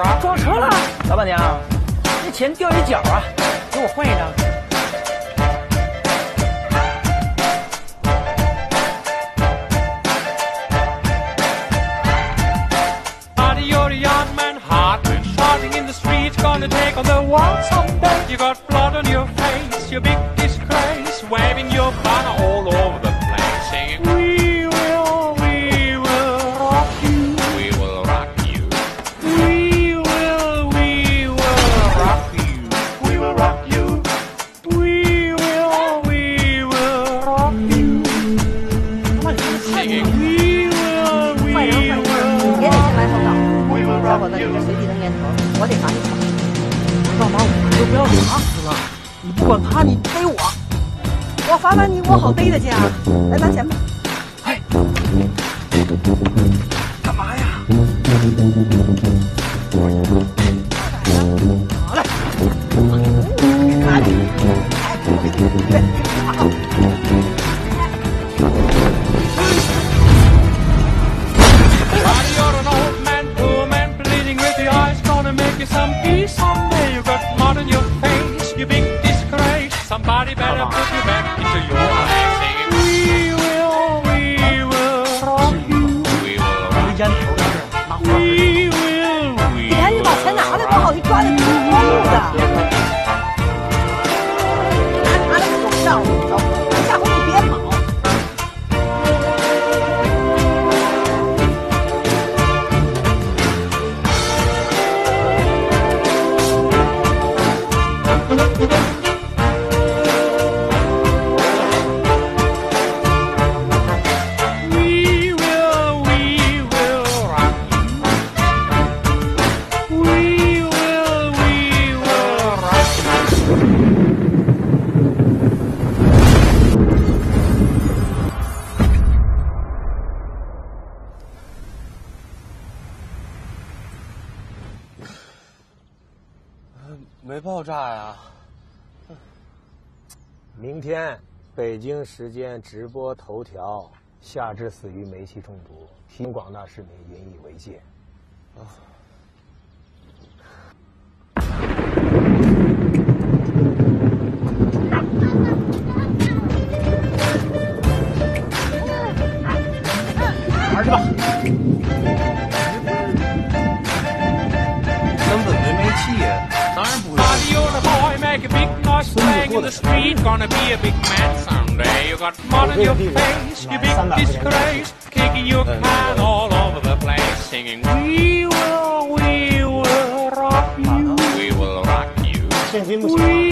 啊撞车了，老板娘，那钱掉一角啊，给我换一张。Party, you're a young man, hot and shouting in the streets, gonna take on the world someday. You got blood on your face, you big disgrace, waving your banner all over the place, singing, 我在，你这随地扔烟头，我得罚你款。干嘛我就不要打死了？你不管他，你逮我。我罚完你，我好逮得去啊！来拿钱吧。没爆炸呀？明天北京时间直播头条：夏至死于煤气中毒，请广大市民引以为戒。啊玩去吧。like a big horse playing in the street. Gonna be a big man someday. You got mud on your face, you big disgrace. Kicking your can all over the place. Singing, We will, we will rock you. We will rock you. We